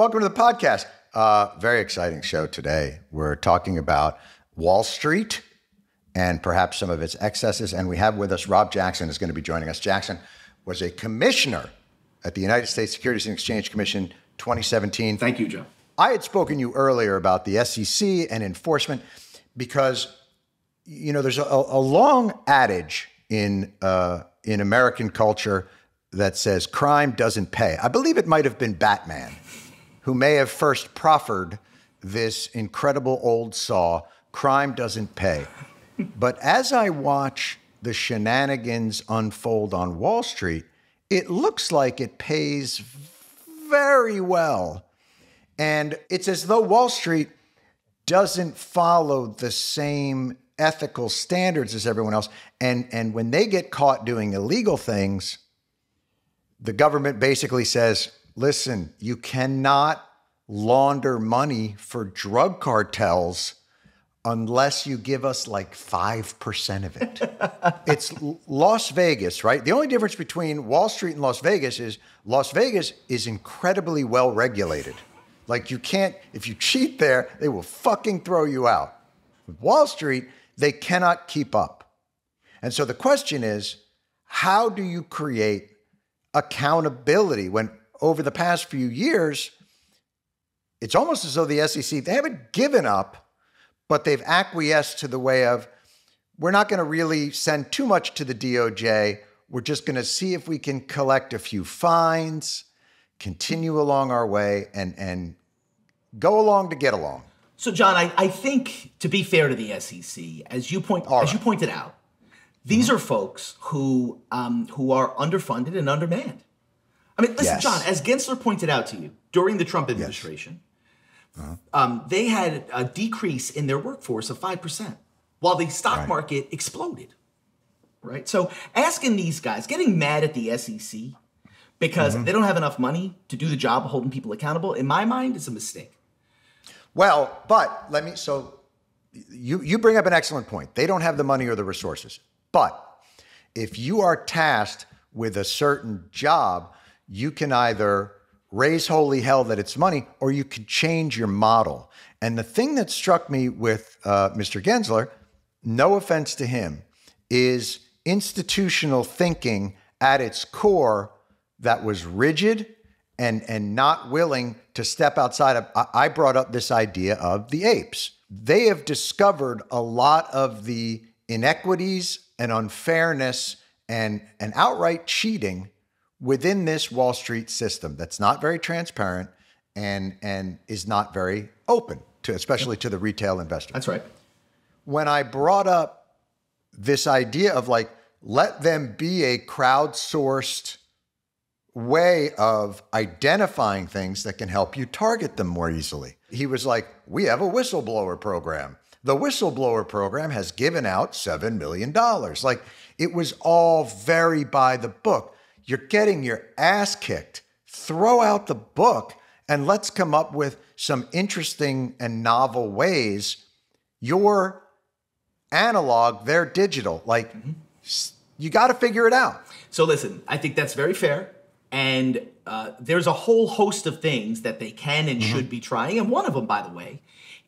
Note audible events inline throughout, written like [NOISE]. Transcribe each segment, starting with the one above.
Welcome to the podcast. Uh, very exciting show today. We're talking about Wall Street and perhaps some of its excesses. And we have with us Rob Jackson is going to be joining us. Jackson was a commissioner at the United States Securities and Exchange Commission 2017. Thank you, Joe. I had spoken to you earlier about the SEC and enforcement because you know there's a, a long adage in uh, in American culture that says crime doesn't pay. I believe it might have been Batman who may have first proffered this incredible old saw crime doesn't pay. but as I watch the shenanigans unfold on Wall Street, it looks like it pays very well. And it's as though Wall Street doesn't follow the same ethical standards as everyone else. And, and when they get caught doing illegal things, the government basically says, listen, you cannot launder money for drug cartels unless you give us like 5% of it. [LAUGHS] it's Las Vegas, right? The only difference between Wall Street and Las Vegas is Las Vegas is incredibly well regulated. Like you can't, if you cheat there, they will fucking throw you out. With Wall Street, they cannot keep up. And so the question is, how do you create accountability when over the past few years, it's almost as though the SEC, they haven't given up but they've acquiesced to the way of we're not going to really send too much to the DOJ. We're just going to see if we can collect a few fines, continue along our way, and and go along to get along. So, Jon, I, I think to be fair to the SEC, as you point All as you pointed out, these mm-hmm. are folks who um, who are underfunded and undermanned. I mean, listen, yes. Jon, as Gensler pointed out to you during the Trump administration, uh-huh. Um, they had a decrease in their workforce of 5%, while the stock right. market exploded. Right? So asking these guys, getting mad at the SEC because mm-hmm. they don't have enough money to do the job of holding people accountable, in my mind, is a mistake. Well, but let me so you you bring up an excellent point. They don't have the money or the resources. But if you are tasked with a certain job, you can either raise holy hell that it's money, or you can change your model. And the thing that struck me with uh, Mr. Gensler, no offense to him, is institutional thinking at its core that was rigid and, and not willing to step outside of. I brought up this idea of the apes. They have discovered a lot of the inequities and unfairness and, and outright cheating within this Wall Street system that's not very transparent and and is not very open to especially to the retail investor. That's right. When I brought up this idea of like let them be a crowdsourced way of identifying things that can help you target them more easily. He was like, "We have a whistleblower program. The whistleblower program has given out 7 million dollars." Like it was all very by the book. You're getting your ass kicked. Throw out the book and let's come up with some interesting and novel ways. Your analog, they're digital. Like, mm-hmm. you got to figure it out. So, listen, I think that's very fair. And uh, there's a whole host of things that they can and mm-hmm. should be trying. And one of them, by the way,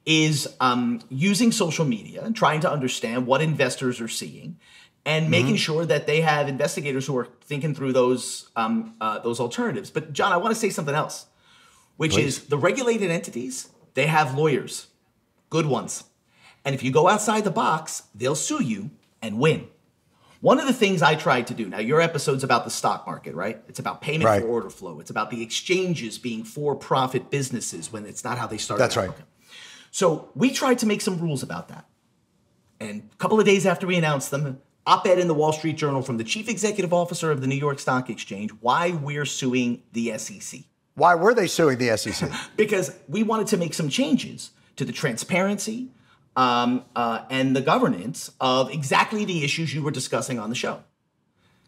is um, using social media and trying to understand what investors are seeing and making mm-hmm. sure that they have investigators who are thinking through those um, uh, those alternatives. But Jon, I want to say something else, which Please. is the regulated entities they have lawyers, good ones, and if you go outside the box, they'll sue you and win. One of the things I tried to do now, your episode's about the stock market, right? It's about payment right. for order flow. It's about the exchanges being for-profit businesses when it's not how they started. That's right. So we tried to make some rules about that. And a couple of days after we announced them, op ed in the Wall Street Journal from the chief executive officer of the New York Stock Exchange why we're suing the SEC. Why were they suing the SEC? [LAUGHS] because we wanted to make some changes to the transparency um, uh, and the governance of exactly the issues you were discussing on the show.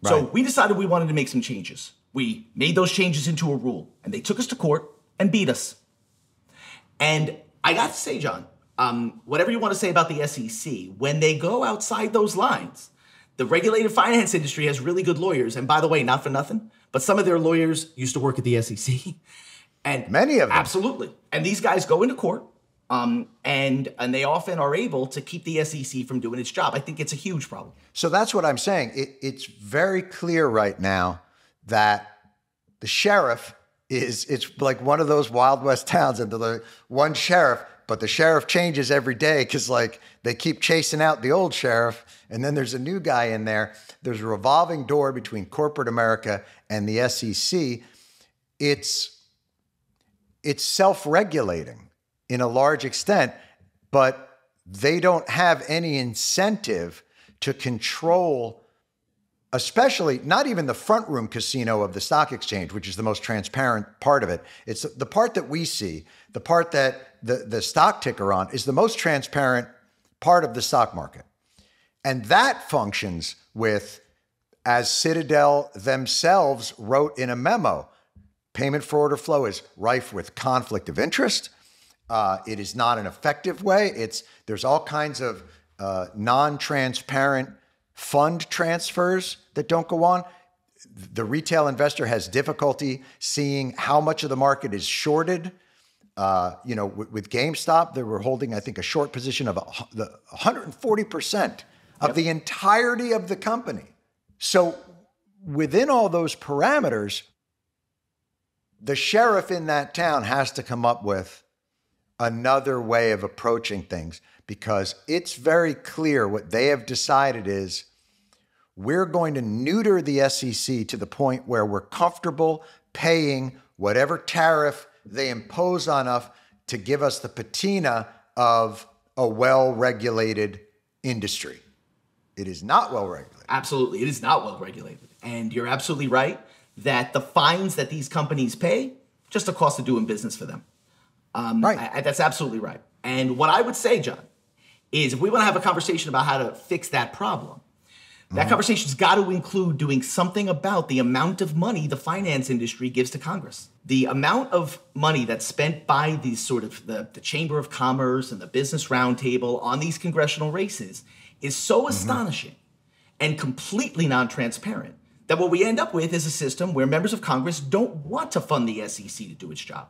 Right. So we decided we wanted to make some changes. We made those changes into a rule, and they took us to court and beat us. And I got to say, Jon, um, whatever you want to say about the SEC, when they go outside those lines, the regulated finance industry has really good lawyers. And by the way, not for nothing, but some of their lawyers used to work at the SEC. [LAUGHS] And Many of them. Absolutely. And these guys go into court. Um, and and they often are able to keep the SEC from doing its job. I think it's a huge problem. So that's what I'm saying. It, it's very clear right now that the sheriff is it's like one of those Wild West towns, and the one sheriff, but the sheriff changes every day because like they keep chasing out the old sheriff, and then there's a new guy in there. There's a revolving door between corporate America and the SEC. It's it's self-regulating in a large extent, but they don't have any incentive to control especially not even the front room casino of the stock exchange, which is the most transparent part of it. It's the part that we see, the part that the, the stock ticker on is the most transparent part of the stock market. And that functions with, as Citadel themselves wrote in a memo, payment for order flow is rife with conflict of interest. Uh, it is not an effective way. It's there's all kinds of uh, non-transparent fund transfers that don't go on. The retail investor has difficulty seeing how much of the market is shorted. Uh, you know, with, with, GameStop, they were holding, I think, a short position of a, the 140% of yep. the entirety of the company. So within all those parameters, the sheriff in that town has to come up with another way of approaching things because it's very clear what they have decided is we're going to neuter the SEC to the point where we're comfortable paying whatever tariff they impose on us to give us the patina of a well regulated industry. It is not well regulated. Absolutely. It is not well regulated. And you're absolutely right that the fines that these companies pay, just a cost of doing business for them. Um, right. I, I, that's absolutely right. And what I would say, Jon, is if we want to have a conversation about how to fix that problem, that mm-hmm. conversation's got to include doing something about the amount of money the finance industry gives to Congress. The amount of money that's spent by these sort of the, the Chamber of Commerce and the Business Roundtable on these congressional races is so mm-hmm. astonishing and completely non-transparent that what we end up with is a system where members of Congress don't want to fund the SEC to do its job.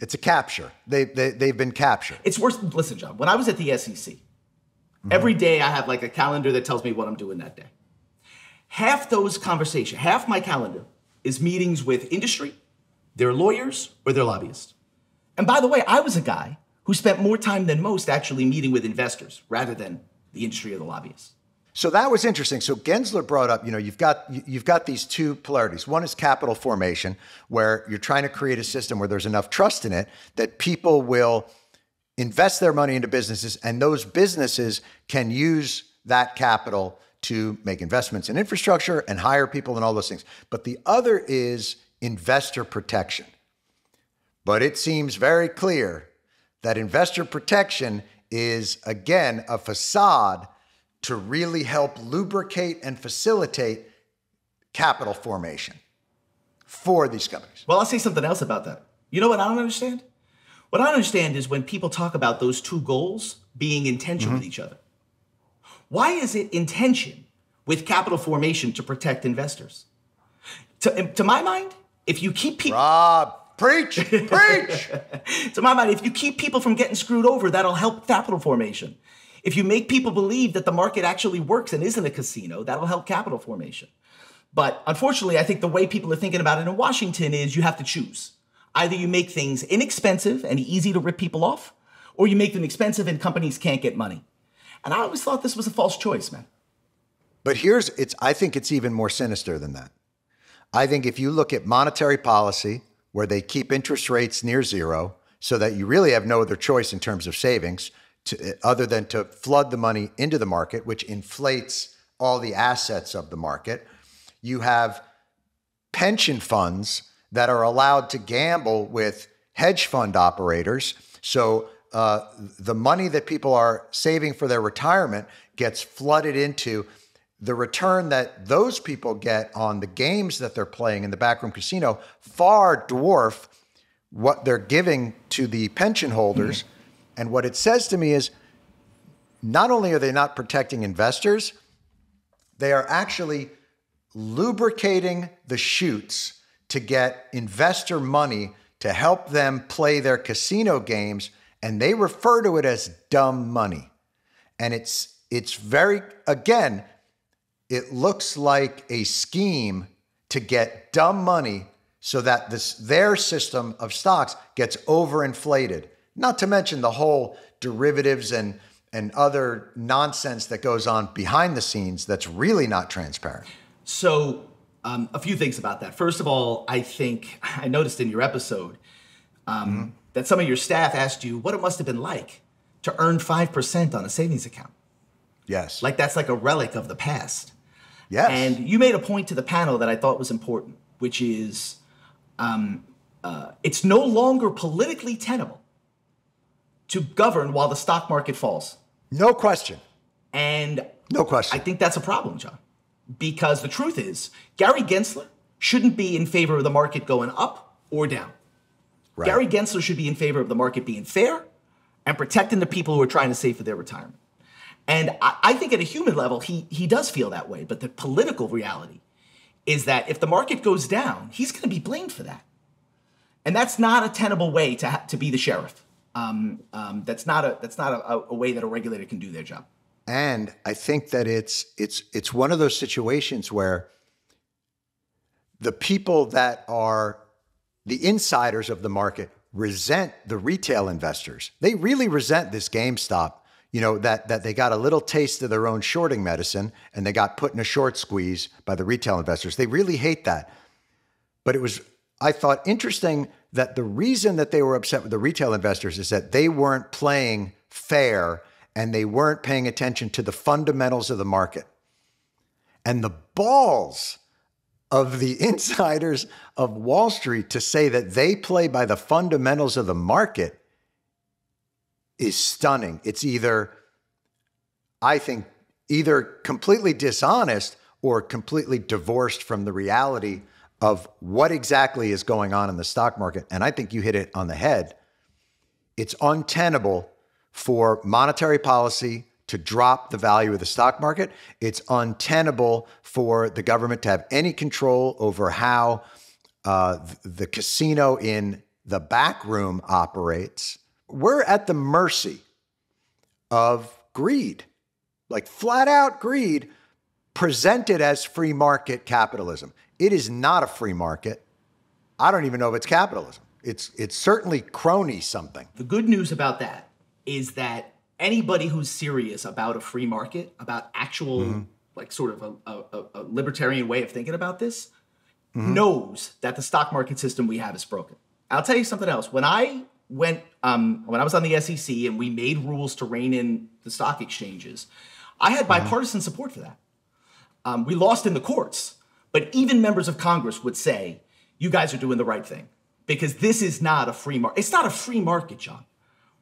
It's a capture. They, they, they've been captured. It's worse. Listen, Jon, when I was at the SEC, mm-hmm. every day I have like a calendar that tells me what I'm doing that day. Half those conversations, half my calendar is meetings with industry, their lawyers, or their lobbyists. And by the way, I was a guy who spent more time than most actually meeting with investors rather than the industry or the lobbyists. So that was interesting. So Gensler brought up, you know, you've got you've got these two polarities. One is capital formation, where you're trying to create a system where there's enough trust in it that people will invest their money into businesses, and those businesses can use that capital to make investments in infrastructure and hire people and all those things. But the other is investor protection. But it seems very clear that investor protection is again a facade to really help lubricate and facilitate capital formation for these companies. Well, I'll say something else about that. You know what I don't understand? What I don't understand is when people talk about those two goals being in tension mm-hmm. with each other. Why is it in tension with capital formation to protect investors? To, to my mind, if you keep people. Rob, preach, [LAUGHS] preach. to my mind, if you keep people from getting screwed over, that'll help capital formation. If you make people believe that the market actually works and isn't a casino, that'll help capital formation. But unfortunately, I think the way people are thinking about it in Washington is you have to choose. Either you make things inexpensive and easy to rip people off, or you make them expensive and companies can't get money. And I always thought this was a false choice, man. But here's it's I think it's even more sinister than that. I think if you look at monetary policy where they keep interest rates near zero so that you really have no other choice in terms of savings, to, other than to flood the money into the market, which inflates all the assets of the market. You have pension funds that are allowed to gamble with hedge fund operators. So uh, the money that people are saving for their retirement gets flooded into the return that those people get on the games that they're playing in the backroom casino far dwarf what they're giving to the pension holders. Mm-hmm. And what it says to me is not only are they not protecting investors, they are actually lubricating the chutes to get investor money to help them play their casino games, and they refer to it as dumb money. And it's it's very again, it looks like a scheme to get dumb money so that this their system of stocks gets overinflated. Not to mention the whole derivatives and and other nonsense that goes on behind the scenes that's really not transparent. So, um, a few things about that. First of all, I think I noticed in your episode um, mm-hmm. that some of your staff asked you what it must have been like to earn 5% on a savings account. Yes. Like that's like a relic of the past. Yes. And you made a point to the panel that I thought was important, which is um, uh, it's no longer politically tenable to govern while the stock market falls. No question. And no question. I think that's a problem, Jon, because the truth is Gary Gensler shouldn't be in favor of the market going up or down. Right. Gary Gensler should be in favor of the market being fair and protecting the people who are trying to save for their retirement. And I, I think at a human level, he, he does feel that way. But the political reality is that if the market goes down, he's going to be blamed for that. And that's not a tenable way to, ha- to be the sheriff um, um, that's not a that's not a, a way that a regulator can do their job. And I think that it's it's it's one of those situations where the people that are the insiders of the market resent the retail investors. They really resent this GameStop. You know that that they got a little taste of their own shorting medicine and they got put in a short squeeze by the retail investors. They really hate that. But it was I thought interesting that the reason that they were upset with the retail investors is that they weren't playing fair and they weren't paying attention to the fundamentals of the market. And the balls of the [LAUGHS] insiders of Wall Street to say that they play by the fundamentals of the market is stunning. It's either, I think, either completely dishonest or completely divorced from the reality of what exactly is going on in the stock market. And I think you hit it on the head. It's untenable for monetary policy to drop the value of the stock market. It's untenable for the government to have any control over how uh, the casino in the back room operates. We're at the mercy of greed, like flat out greed presented as free market capitalism. It is not a free market. I don't even know if it's capitalism. It's it's certainly crony something. The good news about that is that anybody who's serious about a free market, about actual mm-hmm. like sort of a, a, a, libertarian way of thinking about this, mm-hmm. knows that the stock market system we have is broken. I'll tell you something else. When I went um, when I was on the SEC and we made rules to rein in the stock exchanges, I had mm-hmm. bipartisan mm-hmm. support for that. Um, we lost in the courts, but even members of Congress would say, you guys are doing the right thing because this is not a free market. It's not a free market, Jon.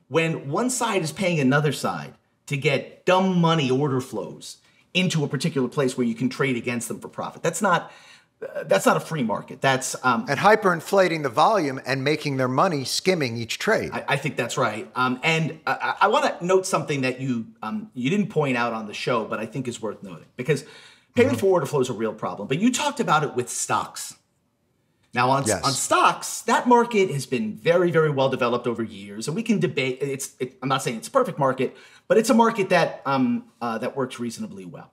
When one side is paying another side to get dumb money order flows into a particular place where you can trade against them for profit, that's not. Uh, that's not a free market. That's um, and hyperinflating the volume and making their money skimming each trade. I, I think that's right. Um, and I, I want to note something that you um, you didn't point out on the show, but I think is worth noting because Payment for order flow is a real problem, but you talked about it with stocks. Now, on, yes. on stocks, that market has been very, very well developed over years, and we can debate. It's, it, I'm not saying it's a perfect market, but it's a market that um, uh, that works reasonably well.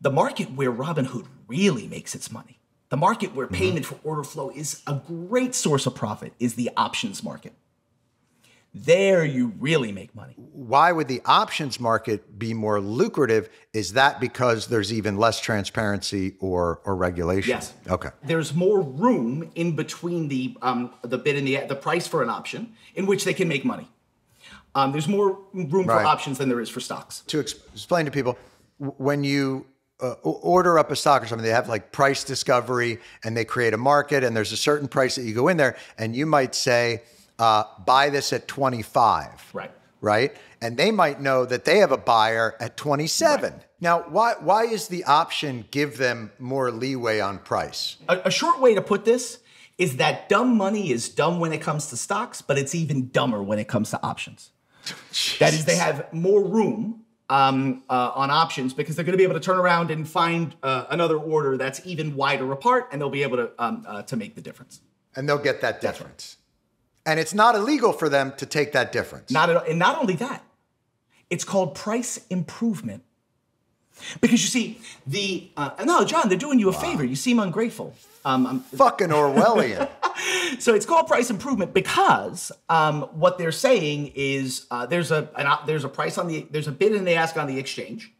The market where Robinhood really makes its money, the market where mm-hmm. payment for order flow is a great source of profit, is the options market. There you really make money. Why would the options market be more lucrative? Is that because there's even less transparency or or regulation? Yes. Okay. There's more room in between the um, the bid and the the price for an option in which they can make money. Um, there's more room right. for options than there is for stocks. To explain to people, when you uh, order up a stock or something, they have like price discovery and they create a market and there's a certain price that you go in there and you might say, uh, buy this at 25. Right. Right. And they might know that they have a buyer at 27. Right. Now, why, why is the option give them more leeway on price? A, a short way to put this is that dumb money is dumb when it comes to stocks, but it's even dumber when it comes to options. [LAUGHS] that is, they have more room um, uh, on options because they're going to be able to turn around and find uh, another order that's even wider apart, and they'll be able to um, uh, to make the difference. And they'll get that difference. And it's not illegal for them to take that difference. Not at, all. and not only that, it's called price improvement. Because you see, the uh, no, Jon, they're doing you a favor. You seem ungrateful. Um, I'm- Fucking Orwellian. [LAUGHS] so it's called price improvement because um, what they're saying is uh, there's a an, uh, there's a price on the there's a bid and they ask on the exchange.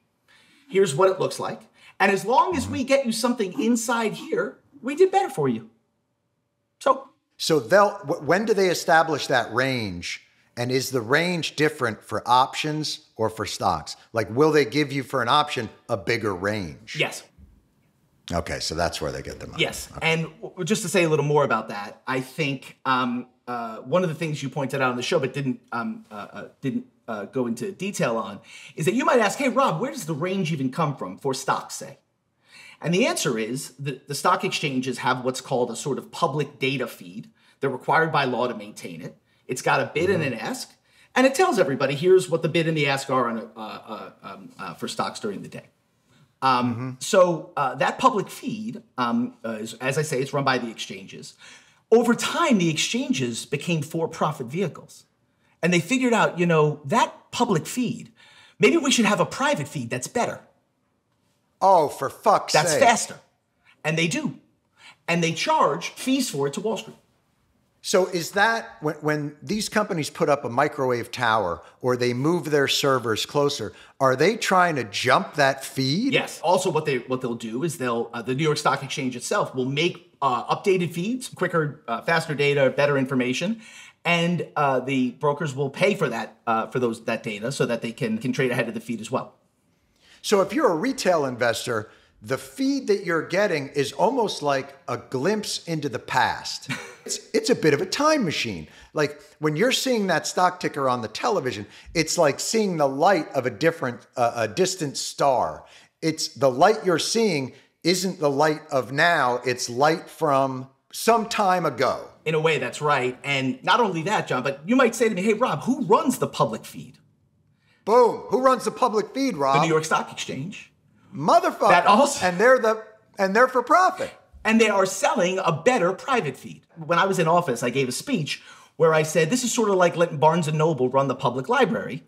Here's what it looks like, and as long as we get you something inside here, we did better for you. So so they'll when do they establish that range? And is the range different for options or for stocks? Like, will they give you for an option a bigger range? yes, Okay, so that's where they get the money. Yes, and w- just to say a little more about that, I think um, uh, one of the things you pointed out on the show, but didn't um, uh, uh, didn't uh, go into detail on, is that you might ask, "Hey, Rob, where does the range even come from for stocks, say?" And the answer is that the stock exchanges have what's called a sort of public data feed. They're required by law to maintain it. It's got a bid and an ask, and it tells everybody here's what the bid and the ask are on uh, uh, um, uh, for stocks during the day. Um, So uh, that public feed, um, uh, is, as I say, it's run by the exchanges. Over time, the exchanges became for-profit vehicles, and they figured out, you know, that public feed. Maybe we should have a private feed that's better. Oh, for fuck's That's sake. That's faster, and they do, and they charge fees for it to Wall Street. So is that when, when these companies put up a microwave tower or they move their servers closer, are they trying to jump that feed? Yes. Also, what they what they'll do is they'll uh, the New York Stock Exchange itself will make uh, updated feeds, quicker, uh, faster data, better information, and uh, the brokers will pay for that uh, for those that data so that they can can trade ahead of the feed as well. So if you're a retail investor, the feed that you're getting is almost like a glimpse into the past. [LAUGHS] It's, it's a bit of a time machine. Like when you're seeing that stock ticker on the television, it's like seeing the light of a different, uh, a distant star. It's the light you're seeing isn't the light of now, it's light from some time ago. In a way, that's right. And not only that, Jon, but you might say to me, "Hey, Rob, who runs the public feed? Boom. Who runs the public feed, Rob? The New York Stock Exchange." Motherfucker. That also- and they're the and they're for profit. and they are selling a better private feed. When I was in office, I gave a speech where I said this is sort of like letting Barnes and Noble run the public library,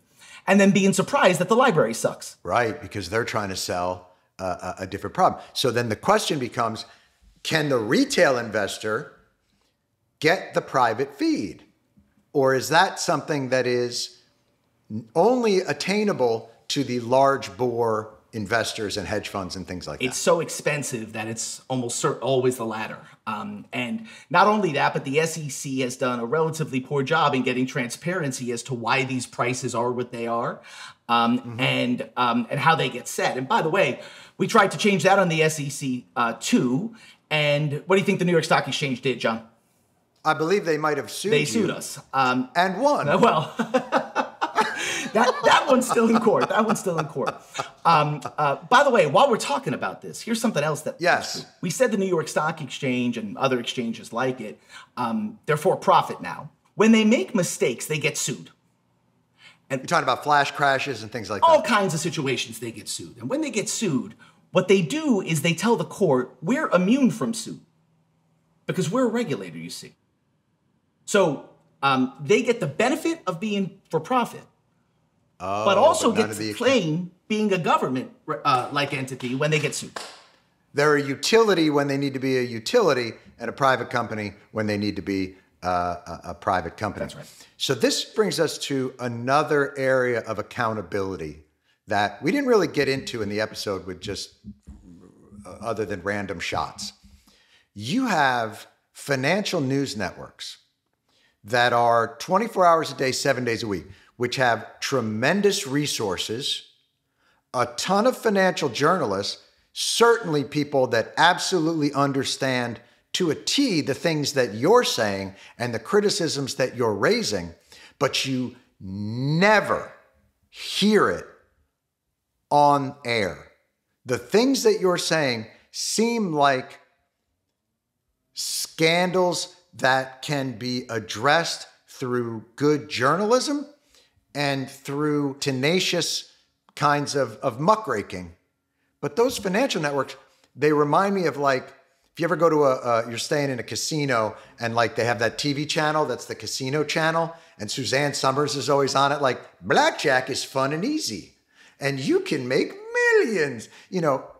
and then being surprised that the library sucks. Right, because they're trying to sell uh, a, a different problem. So then the question becomes can the retail investor get the private feed? Or is that something that is only attainable to the large bore investors and hedge funds and things like that. It's so expensive that it's almost cer- always the latter. Um, and not only that, but the SEC has done a relatively poor job in getting transparency as to why these prices are what they are, um, and um, and how they get set. And by the way, we tried to change that on the SEC uh, too. And what do you think the New York Stock Exchange did, Jon? I believe they might have sued They you sued us. Um, and won. [LAUGHS] well, that that one's still in court. That one's still in court. Um, uh, by the way, while we're talking about this, here's something else that Yes. we said the New York Stock Exchange and other exchanges like it, um, they're for profit now. When they make mistakes, they get sued. And You're talking about flash crashes and things like All that. All kinds of situations they get sued. And when they get sued, what they do is they tell the court, we're immune from suit because we're a regulator, you see. So um, they get the benefit of being for profit, but also Oh, but get to claim being a government uh, like entity when they get sued. They're a utility when they need to be a utility, and a private company when they need to be uh, a, a private company. That's right. So this brings us to another area of accountability that we didn't really get into in the episode with just uh, other than random shots. You have financial news networks that are 24 hours a day, seven days a week, which have tremendous resources, a ton of financial journalists, certainly people that absolutely understand to a T the things that you're saying and the criticisms that you're raising, but you never hear it on air. The things that you're saying seem like scandals that can be addressed through good journalism and through tenacious kinds of, of muckraking. But those financial networks, they remind me of like if you ever go to a, uh, you're staying in a casino and like they have that TV channel that's the casino channel, and Suzanne Somers is always on it, like blackjack is fun and easy, and you can make millions. You know,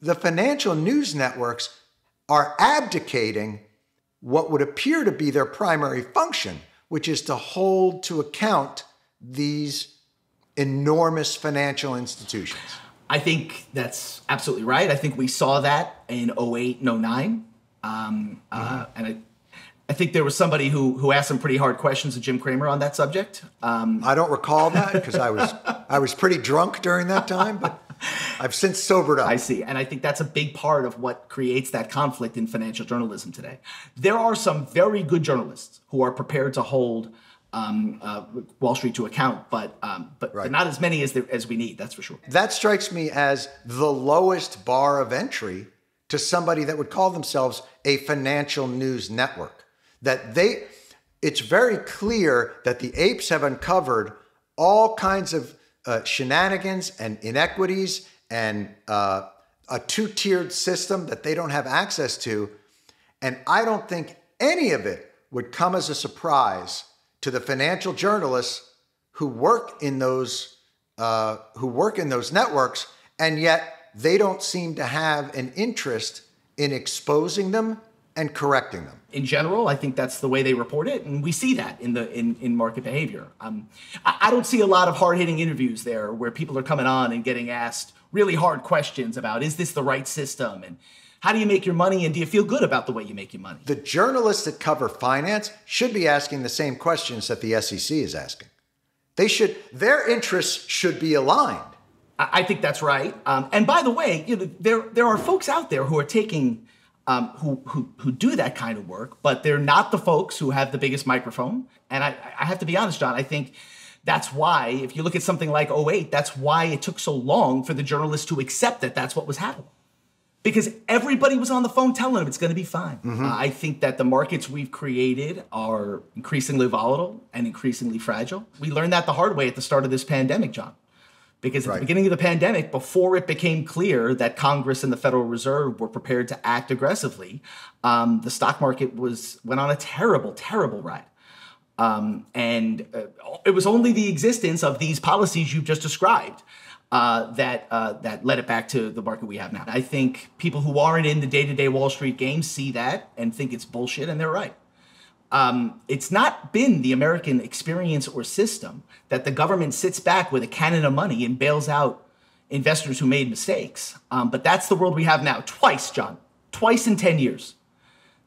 the financial news networks are abdicating what would appear to be their primary function, which is to hold to account these enormous financial institutions. I think that's absolutely right. I think we saw that in 08 and 09. Um, uh, mm-hmm. uh, and I, I think there was somebody who who asked some pretty hard questions to Jim Cramer on that subject. Um, I don't recall that because I was I was pretty drunk during that time, but [LAUGHS] I've since sobered up. I see, and I think that's a big part of what creates that conflict in financial journalism today. There are some very good journalists who are prepared to hold um, uh, Wall Street to account, but um, but, right. but, not as many as there, as we need. That's for sure. That strikes me as the lowest bar of entry to somebody that would call themselves a financial news network. That they, it's very clear that the apes have uncovered all kinds of uh, shenanigans and inequities and uh, a two-tiered system that they don't have access to, and I don't think any of it would come as a surprise to the financial journalists who work in those uh, who work in those networks, and yet they don't seem to have an interest in exposing them and correcting them. In general, I think that's the way they report it, and we see that in the in, in market behavior. Um, I, I don't see a lot of hard hitting interviews there where people are coming on and getting asked really hard questions about is this the right system and how do you make your money and do you feel good about the way you make your money? The journalists that cover finance should be asking the same questions that the SEC is asking. They should, their interests should be aligned. I think that's right. Um, and by the way, you know, there there are folks out there who are taking um, who, who who do that kind of work, but they're not the folks who have the biggest microphone. And I, I have to be honest, Jon. I think that's why, if you look at something like 08, that's why it took so long for the journalists to accept that that's what was happening because everybody was on the phone telling them it's going to be fine. Mm-hmm. Uh, I think that the markets we've created are increasingly volatile and increasingly fragile. We learned that the hard way at the start of this pandemic, Jon. Because at right. the beginning of the pandemic, before it became clear that Congress and the Federal Reserve were prepared to act aggressively, um, the stock market was went on a terrible, terrible ride. Um, and uh, it was only the existence of these policies you've just described uh, that uh, that led it back to the market we have now. I think people who aren't in the day-to-day Wall Street game see that and think it's bullshit, and they're right. Um, it's not been the American experience or system that the government sits back with a cannon of money and bails out investors who made mistakes. Um, but that's the world we have now. Twice, Jon, twice in 10 years,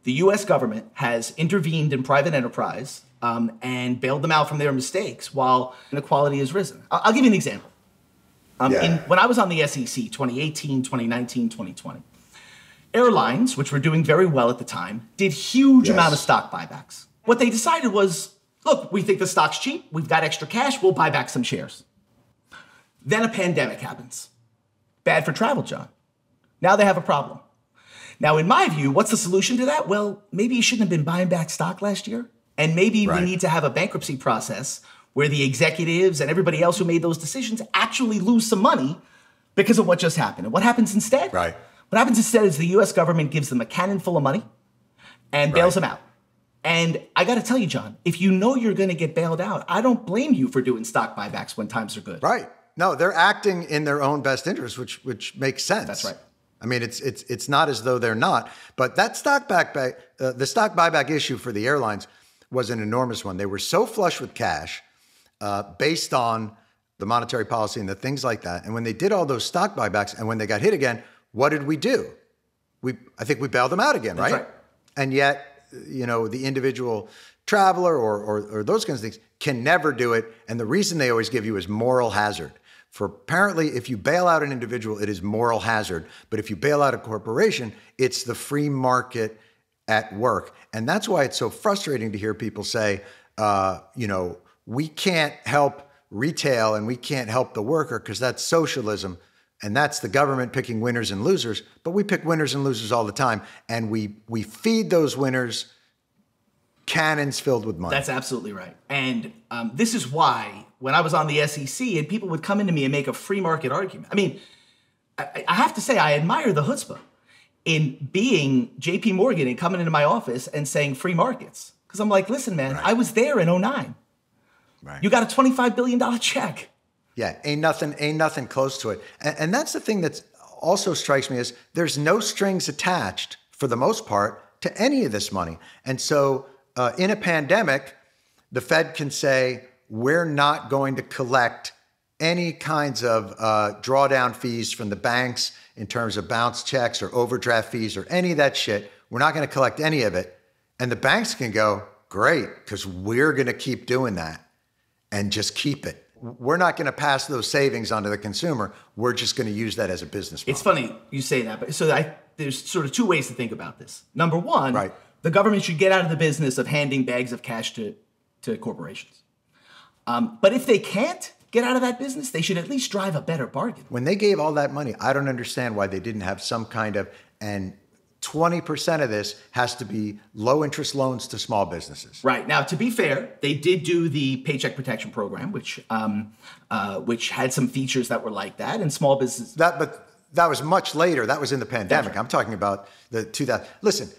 the US government has intervened in private enterprise um, and bailed them out from their mistakes while inequality has risen. I'll, I'll give you an example. Um, yeah. in, when I was on the SEC 2018, 2019, 2020, airlines, which were doing very well at the time, did huge yes. amount of stock buybacks. What they decided was, look, we think the stock's cheap, we've got extra cash, we'll buy back some shares. Then a pandemic happens. Bad for travel, Jon. Now they have a problem. Now, in my view, what's the solution to that? Well, maybe you shouldn't have been buying back stock last year. And maybe right. we need to have a bankruptcy process where the executives and everybody else who made those decisions actually lose some money because of what just happened. And what happens instead? Right. What happens instead is the US government gives them a cannon full of money and bails right. them out. And I got to tell you, Jon, if you know you're going to get bailed out, I don't blame you for doing stock buybacks when times are good. Right. No, they're acting in their own best interest, which which makes sense. That's right. I mean, it's it's it's not as though they're not. But that stock buyback, uh, the stock buyback issue for the airlines was an enormous one. They were so flush with cash uh, based on the monetary policy and the things like that. And when they did all those stock buybacks and when they got hit again, what did we do? We, I think we bailed them out again, right? right? And yet, you know, the individual traveler or, or, or those kinds of things can never do it. And the reason they always give you is moral hazard. For apparently, if you bail out an individual, it is moral hazard. But if you bail out a corporation, it's the free market at work. And that's why it's so frustrating to hear people say, uh, you know, we can't help retail and we can't help the worker because that's socialism and that's the government picking winners and losers but we pick winners and losers all the time and we we feed those winners cannons filled with money that's absolutely right and um, this is why when i was on the sec and people would come into me and make a free market argument i mean i, I have to say i admire the chutzpah in being JP Morgan and coming into my office and saying free markets. Because I'm like, listen, man, Right. I was there in 09. Right. You got a $25 billion check. Yeah, ain't nothing, ain't nothing close to it. And, and that's the thing that also strikes me is there's no strings attached for the most part to any of this money. And so uh, in a pandemic, the Fed can say we're not going to collect any kinds of uh, drawdown fees from the banks in terms of bounce checks or overdraft fees or any of that shit. We're not going to collect any of it. And the banks can go, great, because we're going to keep doing that and just keep it. We're not going to pass those savings onto the consumer. We're just going to use that as a business model. It's funny you say that, but so I, there's sort of two ways to think about this. Number one, Right. the government should get out of the business of handing bags of cash to, to corporations. Um, but if they can't get out of that business, they should at least drive a better bargain. when they gave all that money, I don't understand why they didn't have some kind of and 20% of this has to be low interest loans to small businesses. Right now, to be fair, they did do the Paycheck Protection Program, which um, uh, which had some features that were like that, and small business. That but that was much later. That was in the pandemic. I'm talking about the 2000. Listen,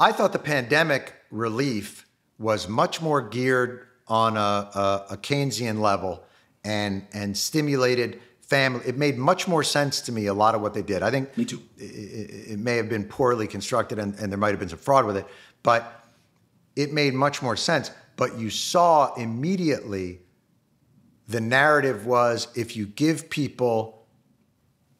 I thought the pandemic relief was much more geared on a, a, a Keynesian level and and stimulated family. It made much more sense to me a lot of what they did. I think Me too. it, it may have been poorly constructed and, and there might have been some fraud with it, but it made much more sense. But you saw immediately the narrative was if you give people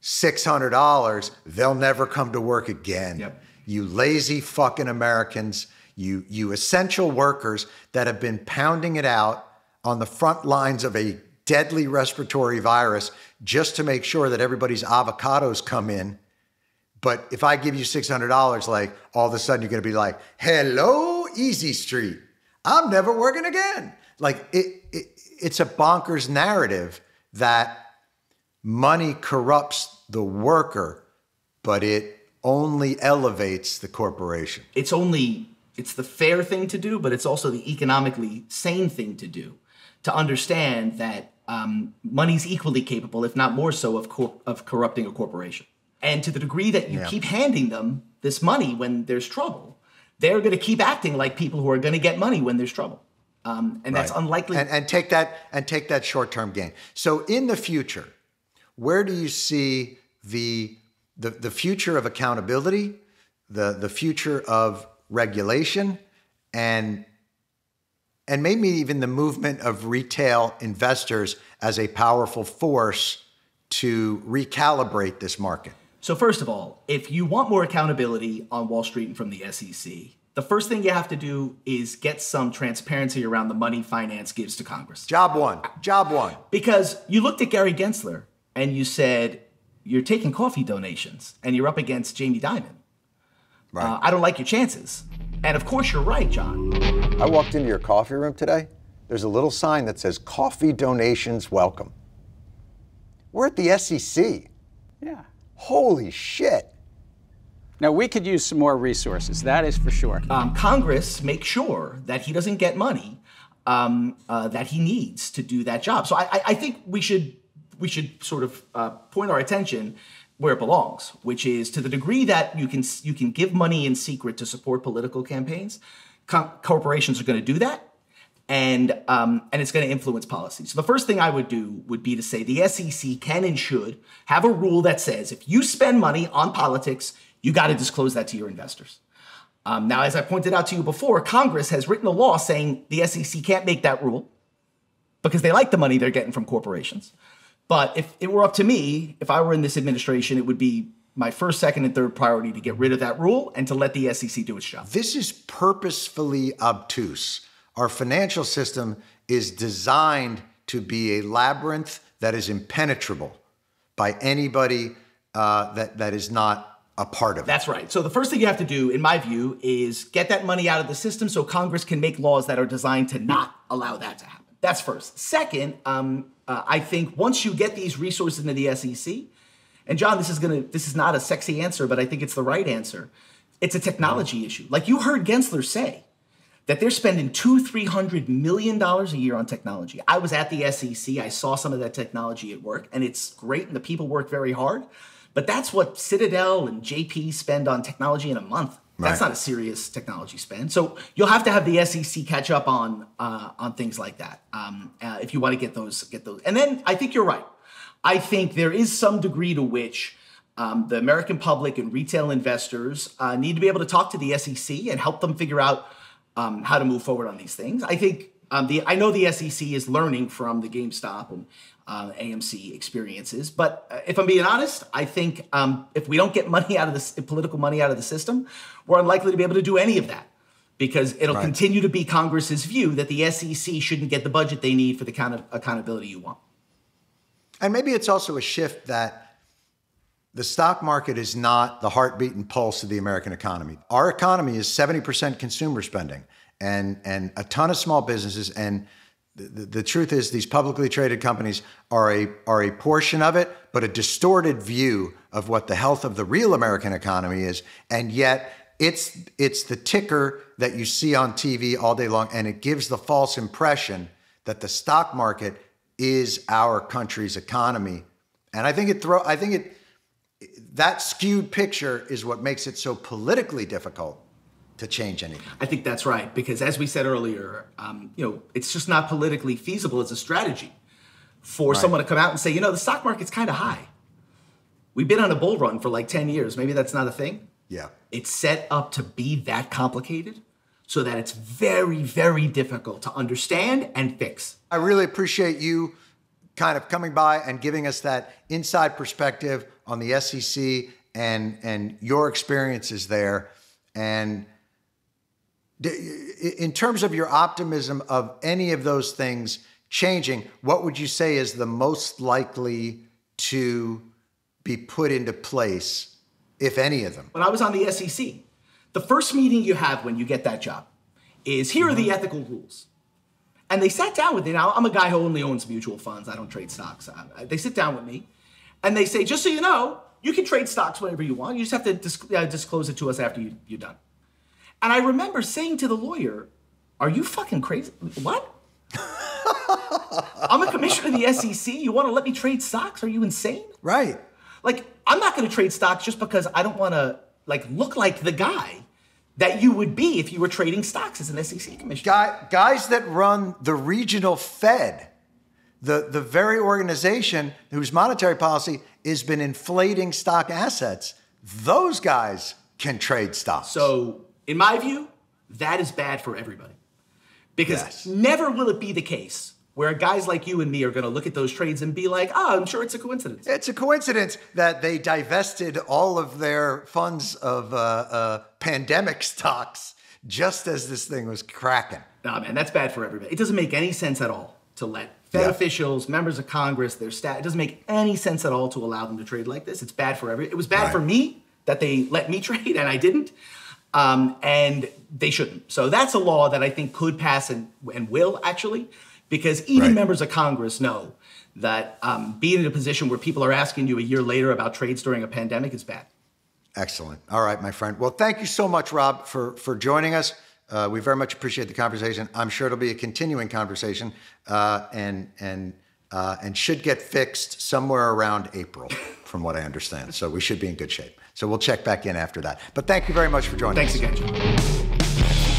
$600, they'll never come to work again. Yep. You lazy fucking Americans, you, you essential workers that have been pounding it out on the front lines of a deadly respiratory virus just to make sure that everybody's avocados come in. But if I give you $600, like all of a sudden you're going to be like, hello, Easy Street. I'm never working again. Like it, it it's a bonkers narrative that money corrupts the worker, but it only elevates the corporation. It's only it's the fair thing to do, but it's also the economically sane thing to do. To understand that um, money's equally capable, if not more so, of cor- of corrupting a corporation. And to the degree that you Yeah. keep handing them this money when there's trouble, they're going to keep acting like people who are going to get money when there's trouble. Um, and that's Right. unlikely. And, and take that and take that short-term gain. So in the future, where do you see the the, the future of accountability, the the future of regulation, and and maybe even the movement of retail investors as a powerful force to recalibrate this market? So, first of all, if you want more accountability on Wall Street and from the SEC, the first thing you have to do is get some transparency around the money finance gives to Congress. Job one. Job one. Because you looked at Gary Gensler and you said, you're taking coffee donations and you're up against Jamie Dimon. Right. Uh, I don't like your chances. And of course, you're right, Jon. I walked into your coffee room today. There's a little sign that says coffee donations welcome. We're at the SEC. Yeah. Holy shit. Now, we could use some more resources, that is for sure. um, Congress makes sure that he doesn't get money um, uh, that he needs to do that job. So I, I, I think we should we should sort of uh, point our attention where it belongs, which is to the degree that you can you can give money in secret to support political campaigns. Co- corporations are going to do that, and um, and it's going to influence policy. So the first thing I would do would be to say the SEC can and should have a rule that says if you spend money on politics, you got to disclose that to your investors. Um, now, as I pointed out to you before, Congress has written a law saying the SEC can't make that rule because they like the money they're getting from corporations. But if it were up to me, if I were in this administration, it would be my first, second, and third priority to get rid of that rule and to let the SEC do its job. This is purposefully obtuse. Our financial system is designed to be a labyrinth that is impenetrable by anybody uh, that, that is not a part of it. That's right. So the first thing you have to do, in my view, is get that money out of the system so Congress can make laws that are designed to not allow that to happen. That's first. Second, um, uh, I think once you get these resources into the SEC, and Jon, this is gonna this is not a sexy answer, but I think it's the right answer. It's a technology issue. Like you heard Gensler say that they're spending two, three hundred million dollars a year on technology. I was at the SEC. I saw some of that technology at work, and it's great, and the people work very hard. But that's what Citadel and JP spend on technology in a month. That's Right. not a serious technology spend. So you'll have to have the SEC catch up on uh, on things like that um, uh, if you want to get those get those. And then I think you're right. I think there is some degree to which um, the American public and retail investors uh, need to be able to talk to the SEC and help them figure out um, how to move forward on these things. I think um, the I know the SEC is learning from the GameStop and uh, AMC experiences, but uh, if I'm being honest, I think um, if we don't get money out of this political money out of the system, we're unlikely to be able to do any of that because it'll Right. continue to be Congress's view that the SEC shouldn't get the budget they need for the kind of accountability you want. And maybe it's also a shift that the stock market is not the heartbeat and pulse of the American economy. Our economy is 70% consumer spending and, and a ton of small businesses. And the, the, truth is, these publicly traded companies are a, are a portion of it, but a distorted view of what the health of the real American economy is. And yet, it's, it's the ticker that you see on TV all day long, and it gives the false impression that the stock market is our country's economy. And I think it throw I think it that skewed picture is what makes it so politically difficult to change anything. I think that's right because, as we said earlier, um, you know, it's just not politically feasible as a strategy for someone to come out and say, you know, the stock market's kind of high. We've been on a bull run for like ten years. Maybe that's not a thing. Yeah. It's set up to be that complicated, so that it's very, very difficult to understand and fix. I really appreciate you kind of coming by and giving us that inside perspective on the SEC and and your experiences there and in terms of your optimism of any of those things changing what would you say is the most likely to be put into place if any of them when I was on the SEC, the first meeting you have when you get that job is here are the ethical rules. And they sat down with me. Now, I'm a guy who only owns mutual funds. I don't trade stocks. Uh, They sit down with me and they say, just so you know, you can trade stocks whenever you want. You just have to dis- uh, disclose it to us after you, you're done. And I remember saying to the lawyer, Are you fucking crazy? What? [LAUGHS] I'm a commissioner of the SEC. You want to let me trade stocks? Are you insane? right Like, I'm not going to trade stocks just because I don't want to like look like the guy that you would be if you were trading stocks as an SEC commissioner. Guy, guys that run the regional Fed, the, the very organization whose monetary policy has been inflating stock assets, those guys can trade stocks. So, in my view, that is bad for everybody. Because Yes. never will it be the case where guys like you and me are going to look at those trades and be like, oh, I'm sure it's a coincidence. it's a coincidence that they divested all of their funds of uh, uh, pandemic stocks just as this thing was cracking. Nah, man, that's bad for everybody. It doesn't make any sense at all to let Fed Yeah. officials, members of Congress, their staff, it doesn't make any sense at all to allow them to trade like this. It's bad for everybody. It was bad Right. for me that they let me [LAUGHS] trade and I didn't. Um, and they shouldn't. So that's a law that I think could pass and, and will actually, because even Right. members of Congress know that um, being in a position where people are asking you a year later about trades during a pandemic is bad. Excellent. All right, my friend. Well, thank you so much, Rob, for for joining us. Uh, we very much appreciate the conversation. I'm sure it'll be a continuing conversation, uh, and and uh, and should get fixed somewhere around April, from what I understand. So we should be in good shape. So we'll check back in after that. But thank you very much for joining Thanks us. again, Jon.